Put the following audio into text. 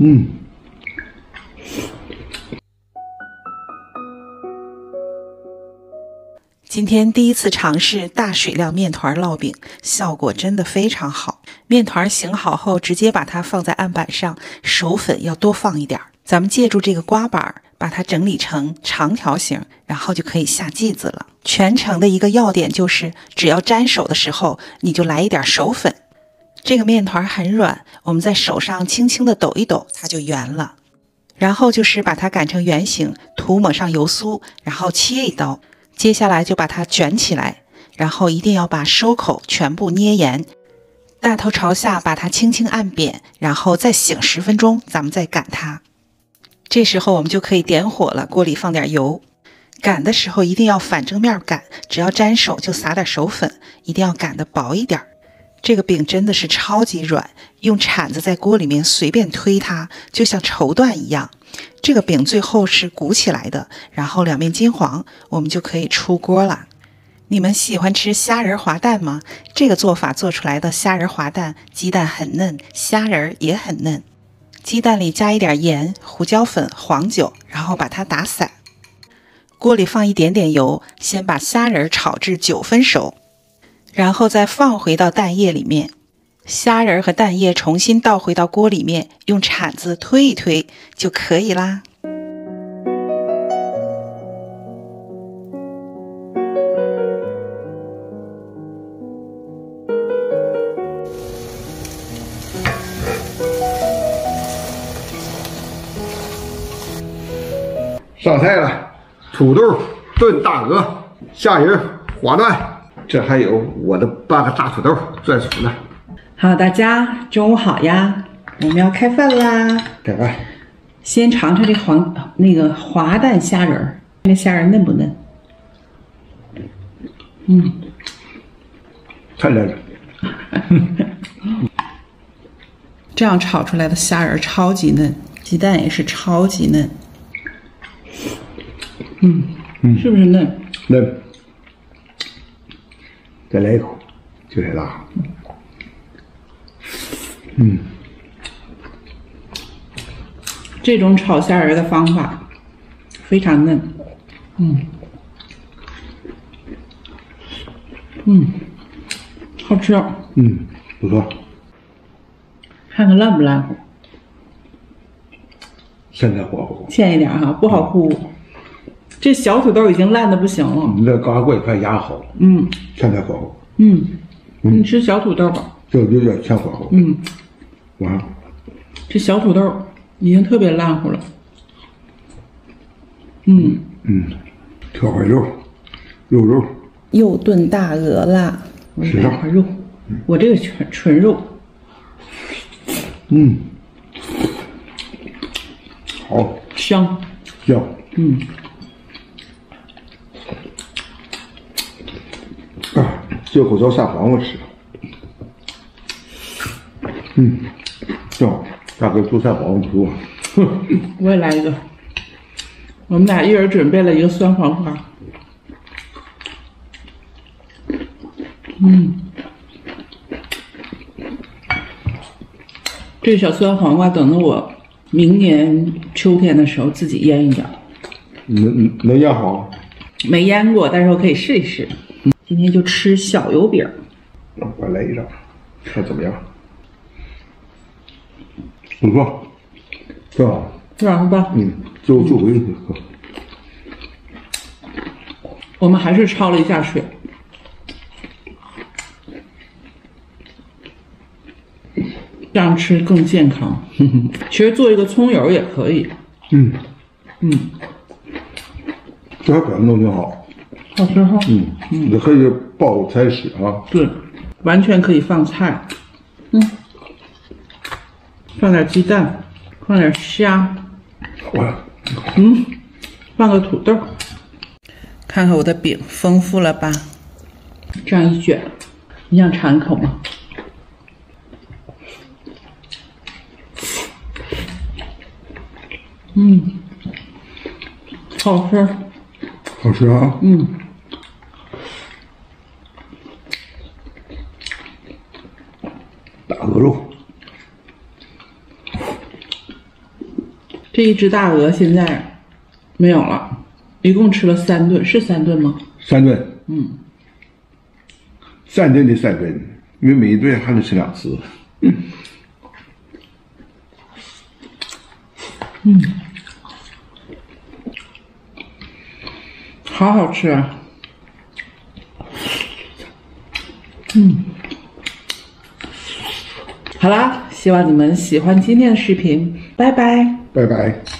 嗯，今天第一次尝试大水量面团烙饼，效果真的非常好。面团醒好后，直接把它放在案板上，手粉要多放一点儿。咱们借助这个刮板，把它整理成长条形，然后就可以下剂子了。全程的一个要点就是，只要粘手的时候，你就来一点手粉。这个面团很软，我们在手上轻轻的抖一抖，它就圆了。然后就是把它擀成圆形，涂抹上油酥，然后切一刀。接下来就把它卷起来，然后一定要把收口全部捏严，大头朝下把它轻轻按扁，然后再醒十分钟，咱们再擀它。这时候我们就可以点火了，锅里放点油。擀的时候一定要反正面擀，只要沾手就撒点手粉，一定要擀得薄一点儿。这个饼真的是超级软，用铲子在锅里面随便推它，就像绸缎一样。这个饼最后是鼓起来的，然后两面金黄，我们就可以出锅了。你们喜欢吃虾仁滑蛋吗？这个做法做出来的虾仁滑蛋，鸡蛋很嫩，虾仁也很嫩。鸡蛋里加一点盐、胡椒粉、黄酒，然后把它打散。锅里放一点点油，先把虾仁炒至九分熟，然后再放回到蛋液里面。虾仁和蛋液重新倒回到锅里面，用铲子推一推就可以啦。上菜了，土豆炖大鹅，虾仁滑蛋，这还有我的八个大土豆专属的。好，大家中午好呀！我们要开饭啦。开饭，先尝尝这黄那个滑蛋虾仁儿，那虾仁嫩不嫩？嗯，太嫩了。这样炒出来的虾仁儿超级嫩，鸡蛋也是超级嫩。嗯，是不是嫩？嫩。再来一口，就这辣。嗯，这种炒虾仁的方法非常嫩。嗯，嗯，好吃。嗯，不错。看看烂不烂乎？现在火候，欠一点哈，不好糊。这小土豆已经烂的不行了。你这嘎过一块压好，嗯现在火候，嗯，你吃小土豆吧。就有点欠火候。嗯，完了，这小土豆已经特别烂乎了。嗯，嗯，挑块肉，肉肉，又炖大鹅啦。我是来块肉，我这个纯纯肉。嗯，好香。香。嗯，啊，这口叫下黄瓜吃。嗯，正好，大哥做菜黄瓜。哼，我也来一个。我们俩一人准备了一个酸黄瓜。嗯，这小酸黄瓜等着我明年秋天的时候自己腌一点。能能腌好？没腌过，但是我可以试一试。今天就吃小油饼，我来一张，看怎么样？不错，正好。这样吧？嗯，就就回去喝。我们还是焯了一下水。这样吃更健康。其实做一个葱油也可以。嗯，嗯，这还擀的弄挺好。好吃哈。嗯，你可以爆菜吃啊。对，完全可以放菜。嗯，放点鸡蛋，放点虾，我嗯，放个土豆。看看我的饼丰富了吧？这样一卷，你想尝一口吗？嗯，好吃。好吃啊。嗯，大鹅肉，这一只大鹅现在没有了，一共吃了三顿，是三顿吗？三顿，嗯，三顿的三顿，因为每一顿还能吃两次。嗯，好好吃啊！嗯，好啦，希望你们喜欢今天的视频，拜拜，拜拜。